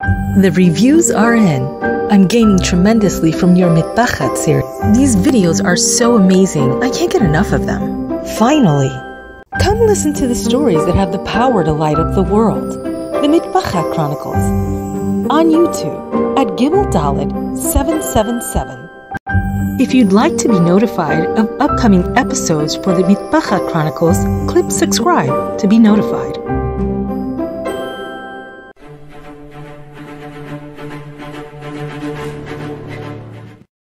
The reviews are in. I'm gaining tremendously from your Mitpachat series. These videos are so amazing, I can't get enough of them. Finally! Come listen to the stories that have the power to light up the world. The Mitpachat Chronicles. On YouTube at Gimel Dalet 777. If you'd like to be notified of upcoming episodes for the Mitpachat Chronicles, click subscribe to be notified.